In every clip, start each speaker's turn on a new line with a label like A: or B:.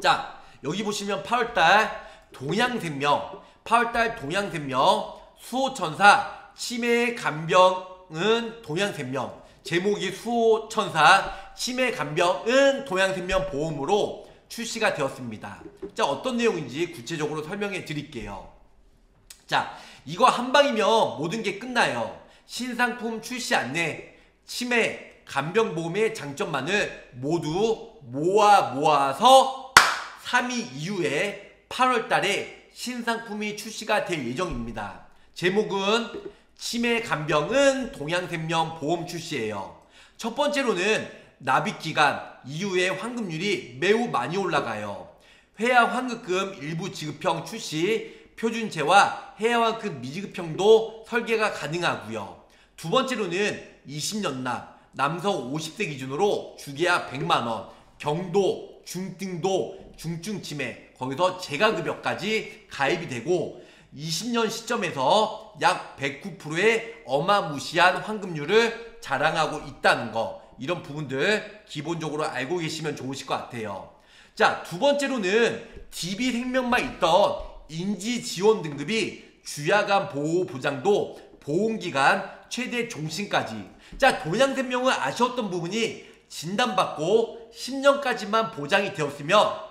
A: 자, 여기 보시면 8월달 동양생명, 8월달 동양생명, 수호천사, 치매 간병은 동양생명, 제목이 수호천사, 치매 간병은 동양생명 보험으로 출시가 되었습니다. 자, 어떤 내용인지 구체적으로 설명해 드릴게요. 자, 이거 한 방이면 모든 게 끝나요. 신상품 출시 안내, 치매, 간병보험의 장점만을 모두 모아 모아서 3위 이후에 8월 달에 신상품이 출시가 될 예정입니다. 제목은 치매 간병은 동양생명 보험 출시예요. 첫 번째로는 납입 기간 이후에 환급률이 매우 많이 올라가요. 회화 환급금 일부 지급형 출시, 표준제와 해야 환급 미지급형도 설계가 가능하고요. 두 번째로는 20년 납, 남성 50세 기준으로 주계약 100만원, 경도, 중등도, 중증 치매, 거기서 재가급여까지 가입이 되고 20년 시점에서 약 109%의 어마무시한 환급률을 자랑하고 있다는 거 이런 부분들 기본적으로 알고 계시면 좋으실 것 같아요. 자, 두 번째로는 DB 생명만 있던 인지 지원 등급이 주야간 보호 보장도 보험기간 최대 종신까지. 자, 동양생명은 아쉬웠던 부분이 진단받고 10년까지만 보장이 되었으면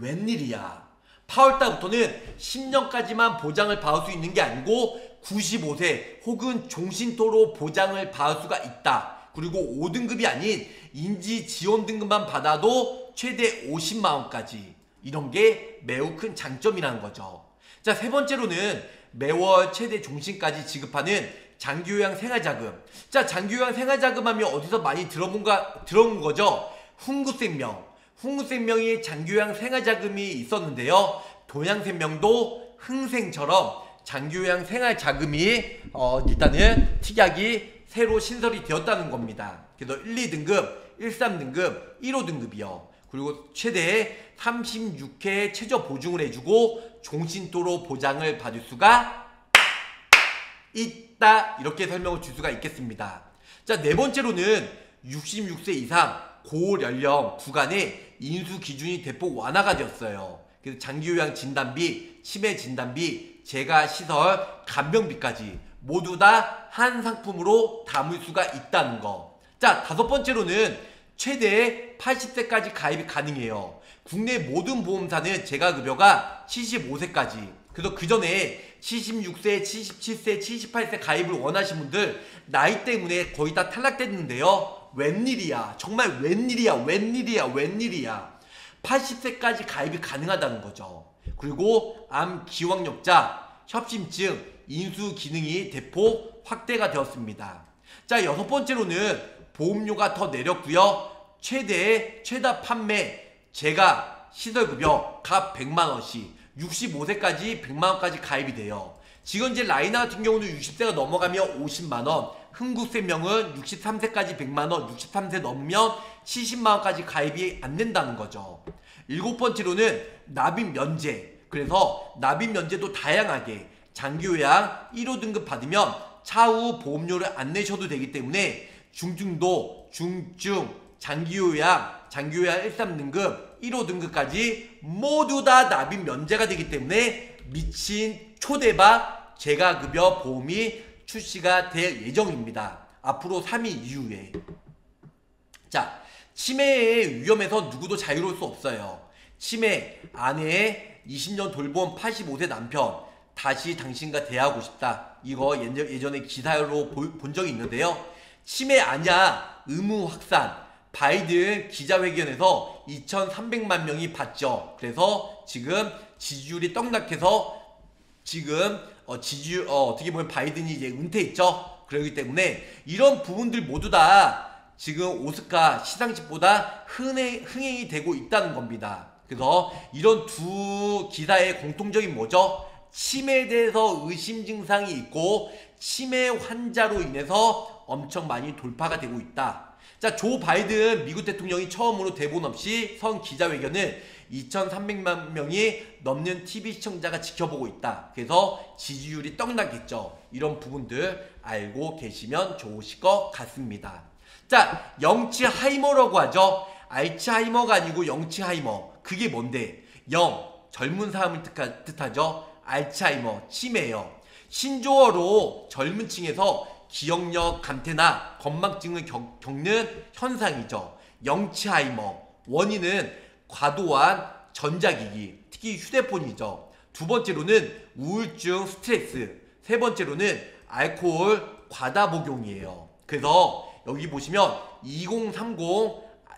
A: 웬일이야. 8월 달부터는 10년까지만 보장을 받을 수 있는 게 아니고 95세 혹은 종신토로 보장을 받을 수가 있다. 그리고 5등급이 아닌 인지 지원 등급만 받아도 최대 50만 원까지. 이런 게 매우 큰 장점이라는 거죠. 자, 세 번째로는 매월 최대 종신까지 지급하는 장기요양 생활자금. 자, 장기요양 생활자금 하면 어디서 많이 들어본 가, 들어본 거죠? 훈구생명. 훈구생명이 장기요양 생활자금이 있었는데요. 동양생명도 흥생처럼 장기요양 생활자금이 어, 일단은 특약이 새로 신설이 되었다는 겁니다. 그래서 1, 2등급, 1, 3등급, 1, 5등급이요. 그리고 최대 36회 최저 보증을 해주고 종신도로 보장을 받을 수가 있다. 이렇게 설명을 줄 수가 있겠습니다. 자, 네 번째로는 66세 이상 고연령 구간의 인수 기준이 대폭 완화가 되었어요. 그래서 장기요양 진단비, 치매 진단비, 재가 시설, 간병비까지 모두 다 한 상품으로 담을 수가 있다는 거. 자, 다섯 번째로는 최대 80세까지 가입이 가능해요. 국내 모든 보험사는 재가 급여가 75세까지. 그래서 그 전에 76세, 77세, 78세 가입을 원하신 분들 나이 때문에 거의 다 탈락됐는데요. 웬일이야. 정말 웬일이야. 웬일이야. 웬일이야. 80세까지 가입이 가능하다는 거죠. 그리고 암 기왕력자, 협심증, 인수 기능이 대폭 확대가 되었습니다. 자, 여섯 번째로는 보험료가 더 내렸고요. 최대 최다 판매 제가 시설급여 각 100만원씩 65세까지 100만원까지 가입이 돼요. 지금 이제 라이나 같은 경우는 60세가 넘어가면 50만원, 흥국생명은 63세까지 100만원, 63세 넘으면 70만원까지 가입이 안 된다는 거죠. 일곱 번째로는 납입 면제. 그래서 납입 면제도 다양하게 장기요양 1호 등급 받으면 차후 보험료를 안 내셔도 되기 때문에 중증도, 중증, 장기요양, 장기요양 1, 3등급, 1호 등급까지 모두 다 납입 면제가 되기 때문에 미친 초대박 재가급여 보험이 출시가 될 예정입니다. 앞으로 3일 이후에. 자, 치매의 위험에서 누구도 자유로울 수 없어요. 치매, 아내, 20년 돌봄 85세 남편, 다시 당신과 대하고 싶다. 이거 예전에 기사로 본 적이 있는데요. 치매 아냐 의무 확산 바이든 기자회견에서 2,300만 명이 봤죠. 그래서 지금 지지율이 떡락해서 지금 어 지지율 어 어떻게 보면 바이든이 이제 은퇴했죠. 그러기 때문에 이런 부분들 모두 다 지금 오스카 시상식보다 흥행, 흥행이 되고 있다는 겁니다. 그래서 이런 두 기사의 공통적인 뭐죠? 치매에 대해서 의심 증상이 있고 치매 환자로 인해서 엄청 많이 돌파가 되고 있다. 자, 조 바이든 미국 대통령이 처음으로 대본 없이 선 기자회견을 2,300만 명이 넘는 TV 시청자가 지켜보고 있다. 그래서 지지율이 떡나겠죠. 이런 부분들 알고 계시면 좋으실 것 같습니다. 자, 영치하이머라고 하죠. 알츠하이머가 아니고 영치하이머. 그게 뭔데? 0. 젊은 사람을 뜻하, 뜻하죠. 알츠하이머, 치매요. 신조어로 젊은 층에서 기억력 감퇴나 건망증을 겪, 겪는 현상이죠. 영치하이머. 원인은 과도한 전자기기, 특히 휴대폰이죠. 두 번째로는 우울증, 스트레스. 세 번째로는 알코올 과다 복용이에요. 그래서 여기 보시면 2030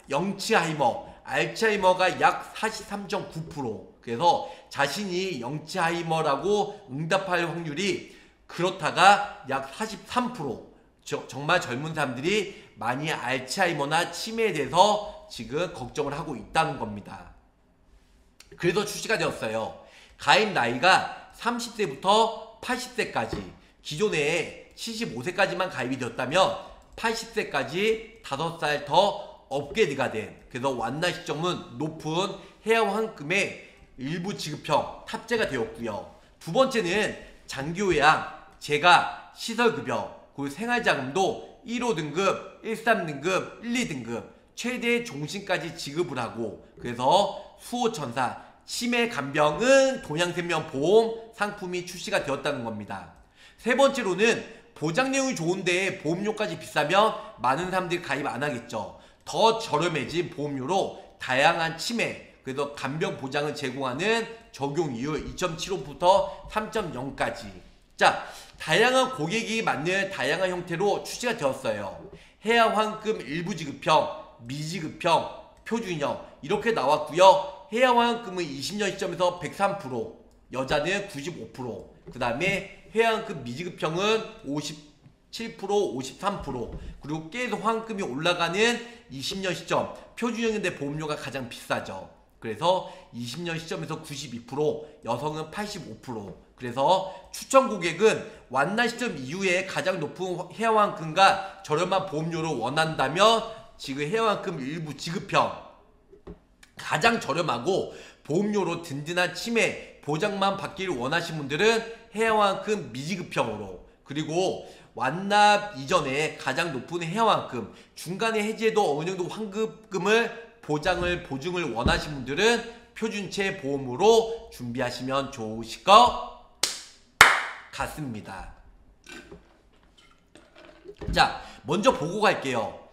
A: 영치하이머, 알츠하이머가 약 43.9%. 그래서 자신이 영치하이머라고 응답할 확률이 그렇다가 약 43%. 저, 정말 젊은 사람들이 많이 알츠하이머나 치매에 대해서 지금 걱정을 하고 있다는 겁니다. 그래서 출시가 되었어요. 가입 나이가 30세부터 80세까지 기존에 75세까지만 가입이 되었다면 80세까지 5살 더 업그레이드가 된 그래서 완나 시점은 높은 해양 환급의 일부 지급형 탑재가 되었고요. 두 번째는 장기요양, 재가, 시설급여, 그리고 생활자금도 1호 등급, 1, 3등급, 1, 2등급 최대 종신까지 지급을 하고 그래서 수호천사, 치매 간병은 동양생명 보험 상품이 출시가 되었다는 겁니다. 세 번째로는 보장 내용이 좋은데 보험료까지 비싸면 많은 사람들이 가입 안 하겠죠. 더 저렴해진 보험료로 다양한 치매, 그래서 간병 보장을 제공하는 적용 이율 2.75부터 3.0까지. 자, 다양한 고객이 맞는 다양한 형태로 출시가 되었어요. 해양환급 일부 지급형, 미지급형, 표준형 이렇게 나왔고요. 해양환급은 20년 시점에서 103%, 여자는 95%, 그 다음에 해양급 미지급형은 57%, 53%, 그리고 계속 환급이 올라가는 20년 시점, 표준형인데 보험료가 가장 비싸죠. 그래서 20년 시점에서 92%, 여성은 85%. 그래서 추천 고객은 완나 시점 이후에 가장 높은 해양환급과 저렴한 보험료를 원한다면 지금 해양환급 일부 지급형 가장 저렴하고 보험료로 든든한 치매 보장만 받기를 원하신 분들은 해양환급 미지급형으로 그리고 완납 이전에 가장 높은 해양환급 중간에 해지해도 어느 정도 환급금을 보장을 보증을 원하신 분들은 표준체 보험으로 준비하시면 좋으실 것 같습니다. 자, 먼저 보고 갈게요.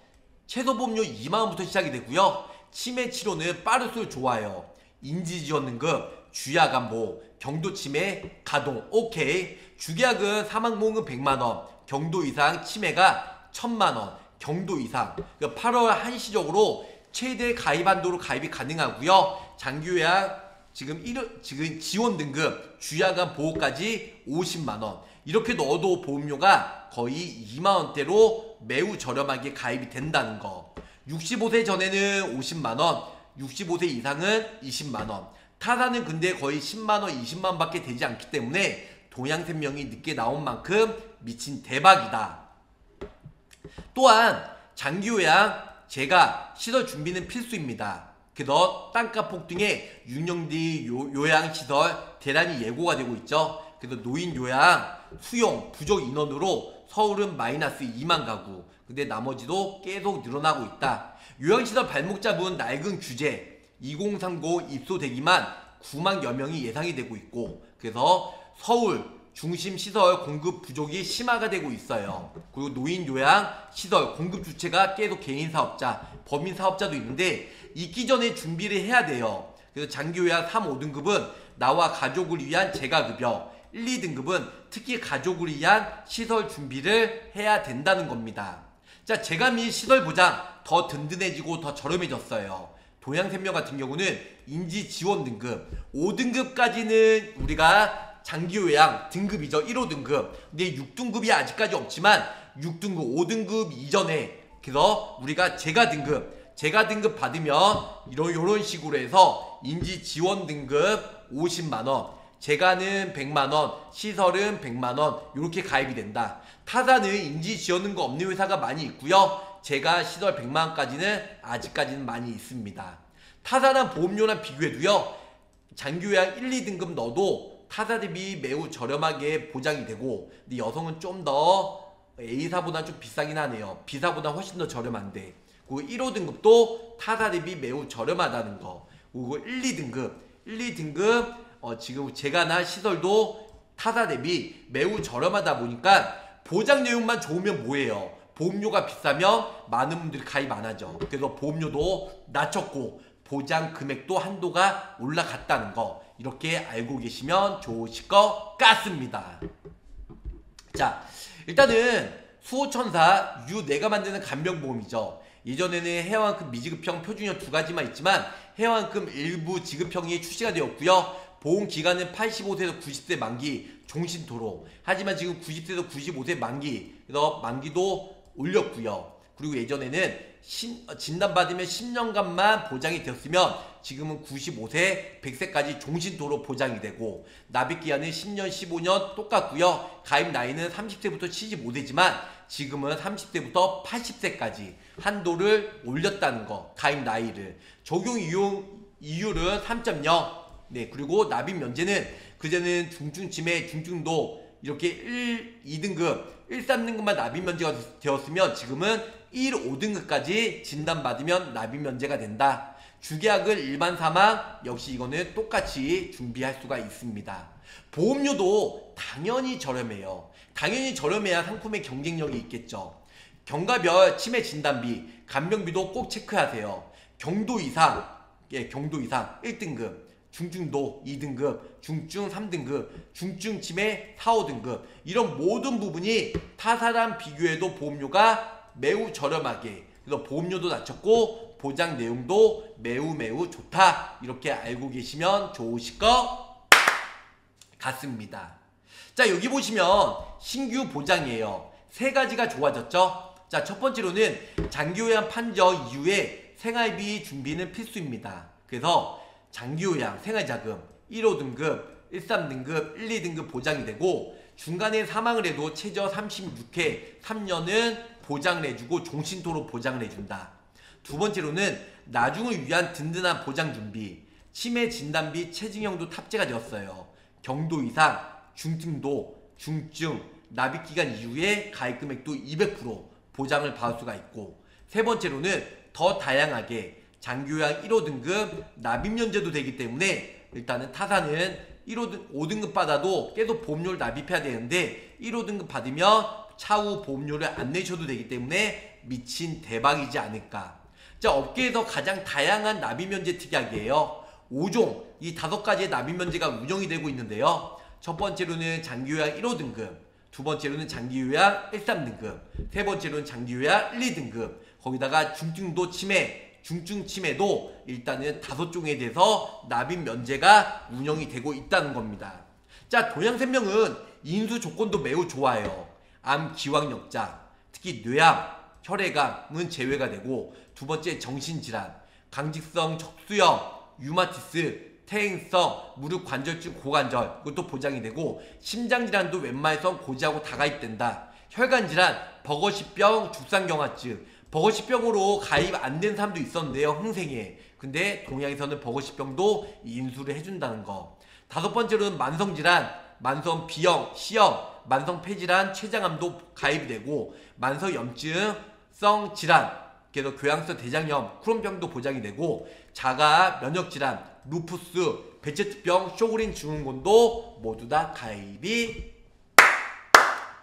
A: 최소 보험료 2만원부터 시작이 되고요. 치매 치료는 빠를수록 좋아요. 인지지원 등급, 주야간보, 경도치매, 가동, 오케이. 주계약은 사망보험은 100만원, 경도 이상 치매가 1000만원, 경도 이상. 8월 그러니까 한시적으로 최대 가입 한도로 가입이 가능하고요. 장기요약 지금 1, 지금 지원 등급, 주야간 보호까지 50만 원. 이렇게 넣어도 보험료가 거의 2만 원대로 매우 저렴하게 가입이 된다는 거. 65세 전에는 50만 원, 65세 이상은 20만 원. 타사는 근데 거의 10만 원, 20만 원 밖에 되지 않기 때문에 동양생명이 늦게 나온 만큼 미친 대박이다. 또한 장기요양 제가 시설 준비는 필수입니다. 그래서 땅값 폭등에 유령디 요양시설 대란이 예고가 되고 있죠. 그래서 노인 요양 수용 부족 인원으로 서울은 마이너스 2만 가구 근데 나머지도 계속 늘어나고 있다. 요양시설 발목 잡은 낡은 규제 2030 입소되기만 9만여 명이 예상이 되고 있고 그래서 서울 중심 시설 공급 부족이 심화가 되고 있어요. 그리고 노인 요양 시설 공급 주체가 계속 개인 사업자, 범인 사업자도 있는데 있기 전에 준비를 해야 돼요. 그래서 장기 요양 3, 5등급은 나와 가족을 위한 재가 급여, 1, 2등급은 특히 가족을 위한 시설 준비를 해야 된다는 겁니다. 자, 재가 및 시설 보장 더 든든해지고 더 저렴해졌어요. 동양생명 같은 경우는 인지 지원 등급 5등급까지는 우리가 장기요양 등급이죠. 1호 등급. 근데 6등급이 아직까지 없지만 6등급, 5등급 이전에 그래서 우리가 재가 등급, 재가 등급 받으면 이런 이런 식으로 해서 인지 지원 등급 50만 원, 재가는 100만 원, 시설은 100만 원 이렇게 가입이 된다. 타사는 인지 지원 등급 없는 회사가 많이 있고요. 제가 시설 100만 원까지는 아직까지는 많이 있습니다. 타사나 보험료나 비교해도요. 장기요양 1, 2등급 넣어도 타사 대비 매우 저렴하게 보장이 되고 근데 여성은 좀 더 A사보다 좀 비싸긴 하네요. B사보다 훨씬 더 저렴한데 그 1호 등급도 타사 대비 매우 저렴하다는 거 그리고 1, 2등급 1, 2등급 어, 지금 재가나 시설도 타사 대비 매우 저렴하다 보니까 보장 내용만 좋으면 뭐예요? 보험료가 비싸면 많은 분들이 가입 안 하죠. 그래서 보험료도 낮췄고 보장 금액도 한도가 올라갔다는 거 이렇게 알고 계시면 좋으실 것 같습니다. 자, 일단은 수호천사 유 내가 만드는 간병보험이죠. 예전에는 해왕급 미지급형 표준형 두 가지만 있지만 해왕급 일부 지급형이 출시가 되었고요. 보험 기간은 85세에서 90세 만기 종신토로. 하지만 지금 90세에서 95세 만기, 그래서 만기도 올렸고요. 그리고 예전에는 신- 어, 진단받으면 10년간만 보장이 되었으면 지금은 95세, 100세까지 종신도로 보장이 되고 납입기한은 10년, 15년 똑같고요. 가입 나이는 30세부터 75세지만 지금은 30세부터 80세까지 한도를 올렸다는 거, 가입 나이를. 적용 이용 이율은 3.0. 네, 그리고 납입 면제는 그전에는 중증치매, 중증도 이렇게 1, 2등급, 1, 3등급만 납입 면제가 되었으면 지금은 1, 5등급까지 진단받으면 납입 면제가 된다. 주계약을 일반 사망 역시 이거는 똑같이 준비할 수가 있습니다. 보험료도 당연히 저렴해요. 당연히 저렴해야 상품의 경쟁력이 있겠죠. 경과별 치매 진단비, 간병비도 꼭 체크하세요. 경도 이상, 예, 경도 이상 1등급, 중증도 2등급, 중증 3등급, 중증 치매 4, 5등급 이런 모든 부분이 타사랑 비교해도 보험료가 매우 저렴하게 그래서 보험료도 낮췄고 보장 내용도 매우 매우 좋다 이렇게 알고 계시면 좋으실 것 같습니다. 자 여기 보시면 신규 보장이에요. 세 가지가 좋아졌죠. 자 첫 번째로는 장기요양 판정 이후에 생활비 준비는 필수입니다. 그래서 장기요양 생활자금 1호 등급, 1, 3등급, 1, 2등급 보장이 되고 중간에 사망을 해도 최저 36회 3년은 보장을 해주고 종신토로 보장을 해준다. 두 번째로는 나중을 위한 든든한 보장 준비, 치매 진단비 체증형도 탑재가 되었어요. 경도 이상, 중증도, 중증, 납입 기간 이후에 가입 금액도 200% 보장을 받을 수가 있고 세 번째로는 더 다양하게 장교양 1호 등급 납입 면제도 되기 때문에 일단은 타사는 1호 등 5등급 받아도 계속 보험료를 납입해야 되는데 1호 등급 받으면 차후 보험료를 안 내셔도 되기 때문에 미친 대박이지 않을까. 자, 업계에서 가장 다양한 납입 면제 특약이에요. 5종, 이 다섯 가지의 납입 면제가 운영이 되고 있는데요. 첫 번째로는 장기요양 1호 등급, 두 번째로는 장기요양 1, 3등급, 세 번째로는 장기요양 1, 2등급, 거기다가 중증도 치매, 중증 치매도 일단은 다섯 종에 대해서 납입 면제가 운영이 되고 있다는 겁니다. 자, 동양생명은 인수 조건도 매우 좋아요. 암 기왕역자, 특히 뇌암, 혈액암은 제외가 되고 두 번째 정신질환, 강직성 척수염, 유마티스, 퇴행성, 무릎 관절증 고관절 이것도 보장이 되고 심장 질환도 웬만해선 고지하고 다 가입된다. 혈관 질환, 버거시병, 죽상경화증, 버거시병으로 가입 안 된 사람도 있었는데요, 흥생에. 근데 동양에서는 버거시병도 인수를 해준다는 거. 다섯 번째로는 만성 질환, 만성 B형, C형, 만성 폐질환, 췌장암도 가입이 되고 만성 염증성 질환, 그래서 궤양성 대장염, 크론병도 보장이 되고 자가 면역 질환, 루푸스, 베체트병, 쇼그린 증후군도 모두 다 가입이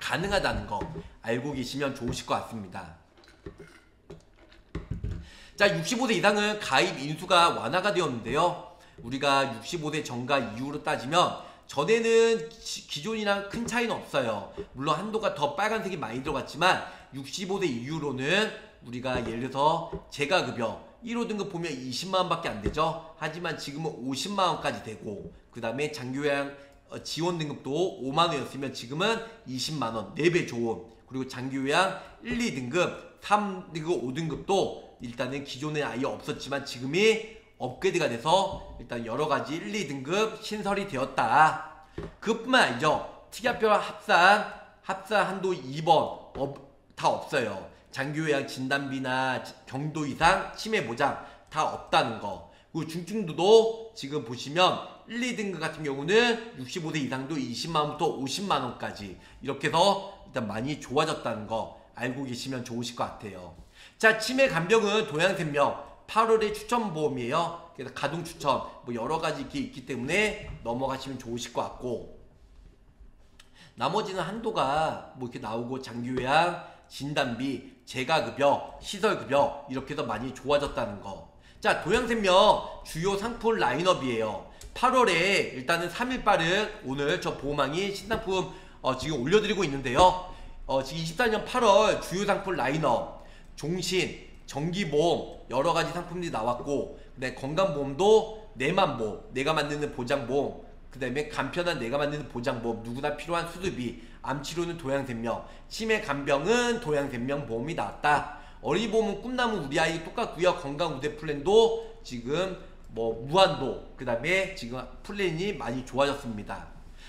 A: 가능하다는 거 알고 계시면 좋으실 것 같습니다. 자, 65세 이상은 가입 인수가 완화가 되었는데요. 우리가 65세 전과 이후로 따지면 전에는 기- 기존이랑 큰 차이는 없어요. 물론 한도가 더 빨간색이 많이 들어갔지만 65세 이후로는 우리가 예를 들어서 재가급여 1호 등급 보면 20만 원밖에 안 되죠. 하지만 지금은 50만 원까지 되고 그 다음에 장교양 어, 지원 등급도 5만 원이었으면 지금은 20만 원, 4배 좋은. 그리고 장교양 1, 2등급, 3등급, 5등급도 일단은 기존에 아예 없었지만 지금이 업그레이드가 돼서 일단 여러 가지 1, 2등급 신설이 되었다. 그뿐만 아니죠. 특약별 합산, 합산 한도 2번 업, 다 없어요. 장교양 진단비나 지- 경도 이상 치매 보장 다 없다는 거. 그리고 중증도도 지금 보시면 1, 2등급 같은 경우는 65세 이상도 20만원부터 50만원까지 이렇게 해서 일단 많이 좋아졌다는 거 알고 계시면 좋으실 것 같아요. 자, 치매 간병은 동양생명 8월에 추천 보험이에요. 그래서 가동 추천 뭐 여러 가지 있기, 있기 때문에 넘어가시면 좋으실 것 같고 나머지는 한도가 뭐 이렇게 나오고 장기요양, 진단비, 재가급여, 시설급여 이렇게 해서 많이 좋아졌다는 거. 자 도양생명 주요 상품 라인업이에요. 8월에 일단은 3일 빠른 오늘 저 보호망이 신상품 어, 지금 올려드리고 있는데요. 어, 지금 24년 8월 주요 상품 라인업 종신, 정기보험 여러 가지 상품들이 나왔고 그다음에 건강보험도 내만 보험, 내가 만드는 보장보험 그 다음에 간편한 내가 만드는 보장보험 누구나 필요한 수술비 암치료는 동양생명 치매 간병은 도양생명 보험이 나왔다. 어린이보험은 꿈나무 우리 아이 똑같고요. 건강 우대 플랜도 지금 뭐 무한도 그 다음에 지금 플랜이 많이 좋아졌습니다.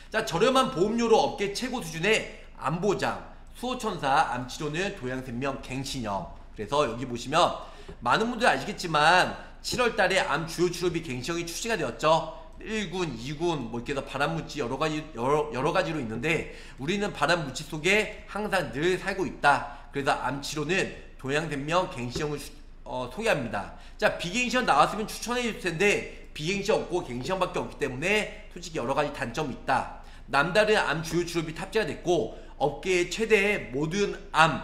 A: 자 저렴한 보험료로 업계 최고 수준의 암보장 수호천사 암치료는 동양생명 갱신형 그래서 여기 보시면 많은 분들 아시겠지만 7월 달에 암 주요 치료비 갱신형이 출시가 되었죠 1군, 2군 뭐 이렇게 해서 바람무치 여러 가지 여러, 여러 가지로 있는데 우리는 바람무치 속에 항상 늘 살고 있다. 그래서 암 치료는 동양생명 갱신형을 수- 어, 소개합니다. 자 비갱신형 나왔으면 추천해 줄 텐데 비갱신형 없고 갱신형밖에 없기 때문에 솔직히 여러 가지 단점이 있다. 남다른 암 주요 치료비 탑재가 됐고 업계의 최대 모든 암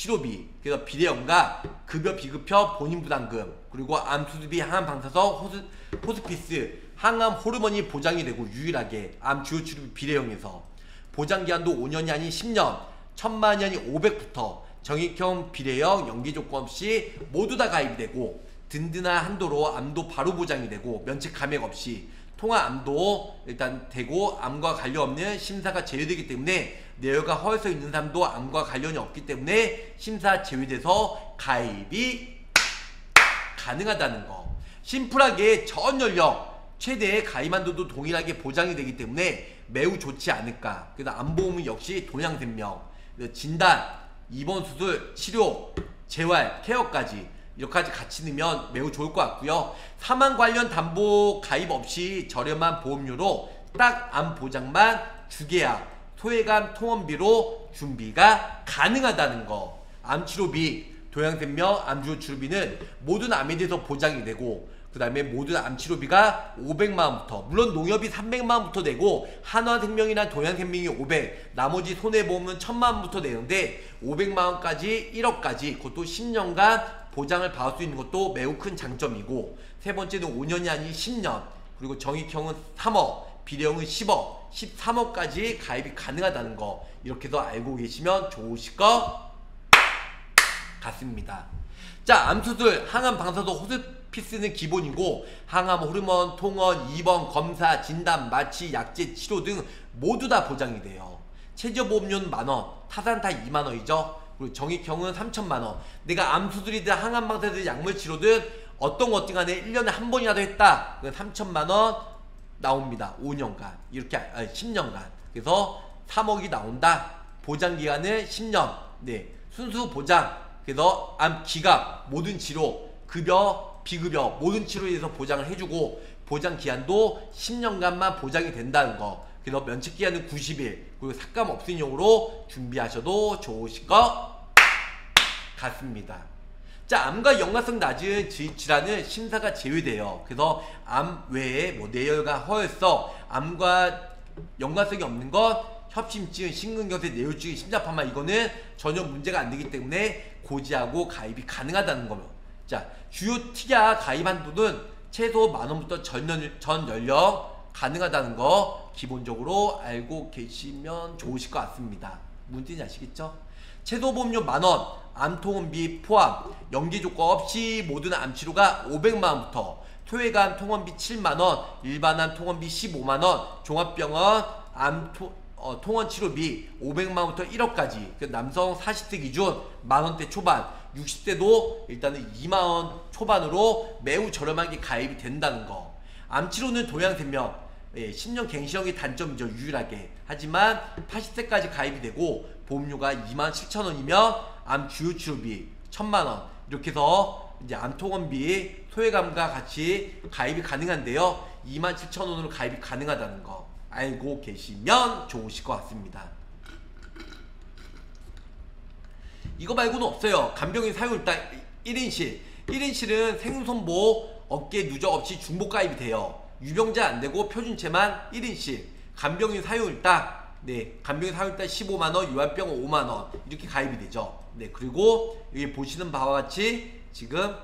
A: 치료비 그래서 비대연가 급여 비급여 본인 부담금 그리고 암 수술비 항암 방사선 호스, 호스피스 항암 호르몬이 보장이 되고 유일하게 암 주요 치료비 비례형에서 보장 기한도 5년이 아닌 10년 천만 년이 500부터 정익형 비례형 연기 조건 없이 모두 다 가입이 되고 든든한 한도로 암도 바로 보장이 되고 면책 감액 없이 통화 암도 일단 되고 암과 관련 없는 심사가 제외되기 때문에 내열과 허에서 있는 사람도 암과 관련이 없기 때문에 심사 제외돼서 가입이 가능하다는 거. 심플하게 전 연령 최대의 가입 한도도 동일하게 보장이 되기 때문에 매우 좋지 않을까. 그래서 암보험은 역시 동양생명, 진단, 입원 수술, 치료, 재활, 케어까지 이렇게까지 같이 넣으면 매우 좋을 것 같고요. 사망 관련 담보 가입 없이 저렴한 보험료로 딱 암 보장만 주계약, 소외감 통원비로 준비가 가능하다는 거. 암치료비, 도양생명, 암주호 치료비는 모든 암에 대해서 보장이 되고 그 다음에 모든 암치료비가 500만원부터 물론 농협이 300만원부터 내고 한화생명이나 도양생명이 500 나머지 손해보험은 1000만원부터 내는데 500만원까지 1억까지 그것도 10년간 보장을 받을 수 있는 것도 매우 큰 장점이고 세 번째는 5년이 아닌 10년 그리고 정익형은 3억 비례형은 10억 13억까지 가입이 가능하다는 거 이렇게 해서 알고 계시면 좋으실 것 같습니다. 자, 암수술, 항암 방사도 호스피스는 기본이고 항암 호르몬, 통원, 입원, 검사, 진단, 마취, 약제, 치료 등 모두 다 보장이 돼요. 최저보험료는 만원, 타산 다 2만원이죠. 그리고 정익형은 3천만 원. 내가 암수술이든 항암 방사든 약물 치료든 어떤 것든 간에 1년에 한 번이라도 했다. 그럼 3천만 원 나옵니다. 5년간. 이렇게, 아니, 10년간. 그래서 3억이 나온다. 보장 기간은 10년. 네. 순수 보장. 그래서 암 기각, 모든 치료, 급여, 비급여, 모든 치료에 대해서 보장을 해주고 보장 기한도 10년간만 보장이 된다는 거. 그래서 면책 기한은 90일. 그리고 삭감 없음용으로 준비하셔도 좋으실 것 같습니다. 자, 암과 연관성 낮은 지- 질환은 심사가 제외돼요. 그래서 암 외에 뭐 뇌혈관, 허혈성, 암과 연관성이 없는 것, 협심증, 심근경색, 뇌우증, 심장파마 이거는 전혀 문제가 안 되기 때문에 고지하고 가입이 가능하다는 거죠. 자, 주요 특약 가입 한도는 최소 만 원부터 전, 연, 전 연령 가능하다는 거 기본적으로 알고 계시면 좋으실 것 같습니다. 문제는 아시겠죠? 최소 보험료 만원, 암통원비 포함, 연기 조건 없이 모든 암치료가 500만원부터 토해감 통원비 7만원, 일반암 통원비 15만원, 종합병원 암 토, 어, 통원 치료비 500만원부터 1억까지. 그 남성 40대 기준 만원대 초반 60대도 일단은 2만원 초반으로 매우 저렴하게 가입이 된다는 거. 암치료는 도양생명 예, 10년 갱신형의 단점이죠 유일하게. 하지만 80세까지 가입이 되고 보험료가 2만 7천 원이면 암 주요 치료비 1천만 원. 이렇게 해서 이제 암통원비 소외감과 같이 가입이 가능한데요. 2만 7천 원으로 가입이 가능하다는 거 알고 계시면 좋으실 것 같습니다. 이거 말고는 없어요. 간병인 사용일당 1인실. 1인실은 생손보 어깨 누적 없이 중복 가입이 돼요. 유병자 안 되고 표준체만 1인실. 간병인 사용일당 네, 간병인 사용일당 15만 원, 유한병 5만 원 이렇게 가입이 되죠. 네, 그리고 여기 보시는 바와 같이 지금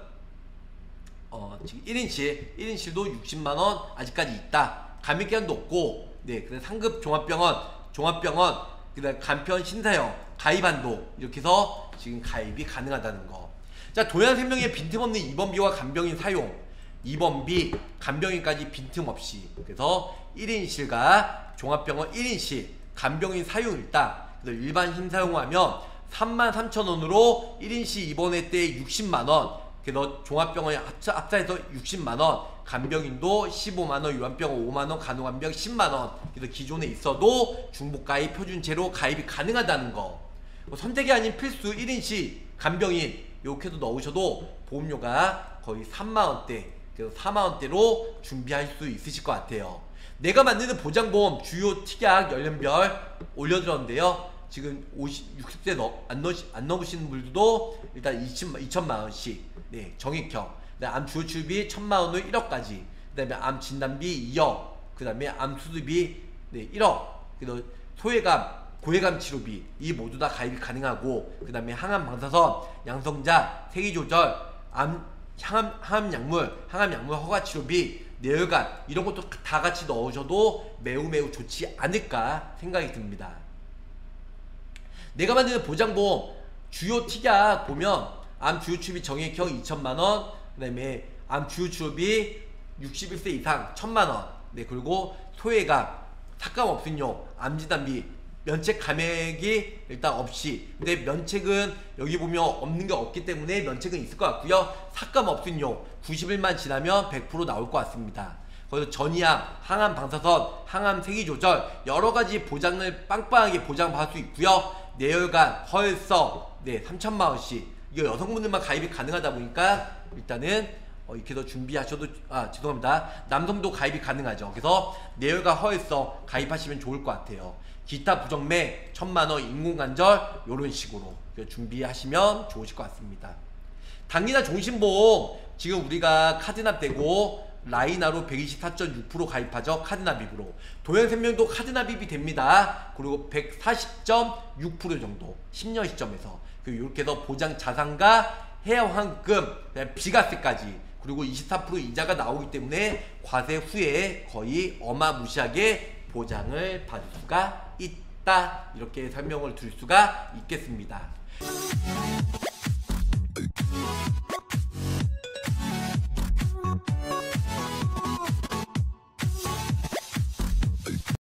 A: 어, 지금 1인실, 1인실도 60만 원 아직까지 있다. 감액기한도 없고, 네, 그다음 상급 종합병원, 종합병원, 그다음 간편 신사형 가입한도 이렇게 해서 지금 가입이 가능하다는 거. 자, 도양 생명의 빈틈없는 입원비와 간병인 사용, 입원비, 간병인까지 빈틈없이 그래서 1인실과 종합병원 1인실, 간병인 사용일당, 그래서 일반 심 사용하면 33,000원으로 1인실 입원회 때 60만원, 그래서 종합병원에 합차, 합사해서 60만원, 간병인도 15만원, 유한병원 5만원, 간호간병 10만원. 그래서 기존에 있어도 중복가입 표준제로 가입이 가능하다는 거. 뭐 선택이 아닌 필수 1인실 간병인 이렇게도 넣으셔도 보험료가 거의 3만원대, 그래서 4만원대로 준비할 수 있으실 것 같아요. 내가 만드는 보장보험 주요 특약 연령별 올려드렸는데요. 지금 50, 60세 넣, 안, 넣, 안 넘으시는 분들도 일단 2천만, 2천만 원씩 네, 정액형. 암 주요 치료비 1천만 원으로 1억까지. 그 다음에 암 진단비 2억. 그 다음에 암 수술비 네, 1억. 그리고 소액암 고액암 치료비. 이 모두 다 가입이 가능하고 그 다음에 항암 방사선 양성자 세기 조절 암 항암, 항암 약물 항암 약물 허가 치료비 뇌혈관 이런 것도 다 같이 넣으셔도 매우 매우 좋지 않을까 생각이 듭니다. 내가 만드는 보장보험 주요 특약 보면 암 주요 치료비 정액형 2천만원 그 다음에 암 주요 치료비 61세 이상 1천만원 네 그리고 소외감 삭감 없음용 암진단비 면책 감액이 일단 없이 근데 면책은 여기 보면 없는 게 없기 때문에 면책은 있을 것 같고요 삭감 없음용 90일만 지나면 100% 나올 것 같습니다 그래서 전이암, 항암 방사선, 항암 세기 조절 여러 가지 보장을 빵빵하게 보장받을 수 있고요. 뇌혈관, 허혈성, 네 3천만 원씩 이거 여성분들만 가입이 가능하다 보니까 일단은 어, 이렇게 더 준비하셔도 아 죄송합니다 남성도 가입이 가능하죠. 그래서 뇌혈관, 허혈성 가입하시면 좋을 것 같아요. 기타 부정맥 천만 원, 인공관절 이런 식으로 준비하시면 좋으실 것 같습니다. 당기나 종신보험 지금 우리가 카드납 되고 라이나로 124.6% 가입하죠. 카드납입으로. 도현생명도 카드납입이 됩니다. 그리고 140.6% 정도. 10년 시점에서. 이렇게 해서 보장 자산과 해양환금, 비과세까지 그리고 24% 이자가 나오기 때문에 과세 후에 거의 어마무시하게 보장을 받을 수가 있다 이렇게 설명을 드릴 수가 있겠습니다.